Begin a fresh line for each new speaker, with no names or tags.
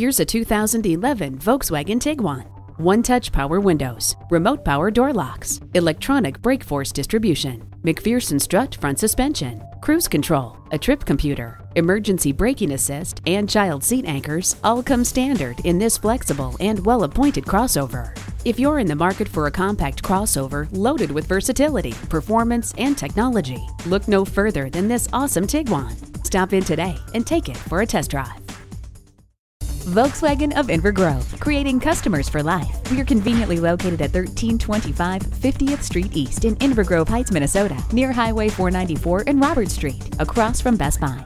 Here's a 2011 Volkswagen Tiguan. One-touch power windows, remote power door locks, electronic brake force distribution, MacPherson strut front suspension, cruise control, a trip computer, emergency braking assist, and child seat anchors all come standard in this flexible and well-appointed crossover. If you're in the market for a compact crossover loaded with versatility, performance, and technology, look no further than this awesome Tiguan. Stop in today and take it for a test drive. Volkswagen of Inver Grove, creating customers for life. We are conveniently located at 1325 50th Street East in Inver Grove Heights, Minnesota, near Highway 494 and Robert Street, across from Best Buy.